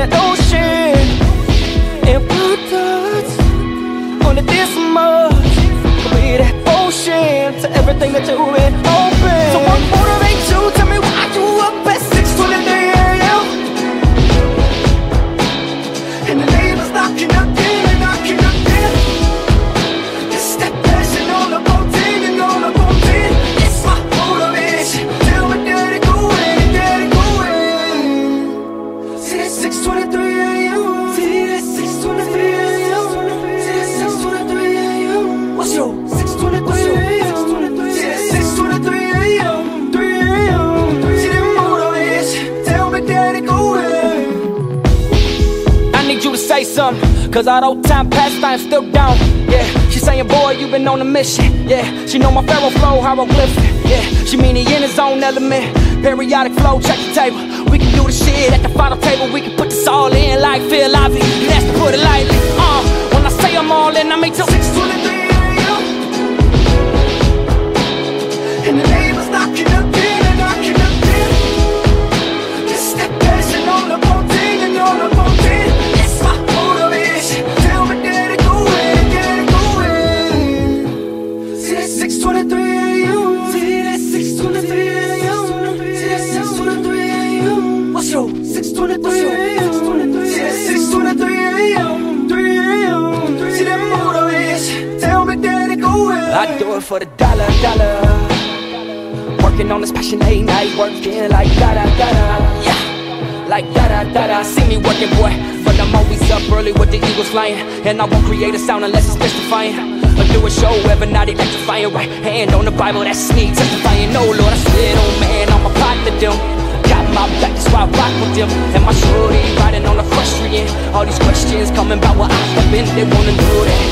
the ocean. And dots on the this much. Be that ocean to everything that you've hoping So something, cause although time passed, I'm still down. Yeah, she saying, boy, you been on a mission. Yeah, she know my pharaoh flow, hieroglyphic. Yeah, she mean he in his own element. Periodic flow, check the table. We can do the shit at the final table. We can put this all in like Phil Ivey. That's to I do it for the dollar, dollar Working on this passion late night, working like da da da da. Yeah, like da da da da. See me working, boy, but I'm always up early with the eagles flying, and I won't create a sound unless it's mystifying. I do a show every night, electrifying. Right hand on the Bible, that's me testifying. No Lord, I swear, oh man, I'm a partner them. Got my back, that's why I rock with them. And my shorty riding on the equestrian. All these questions coming about what I have been, they wanna know that.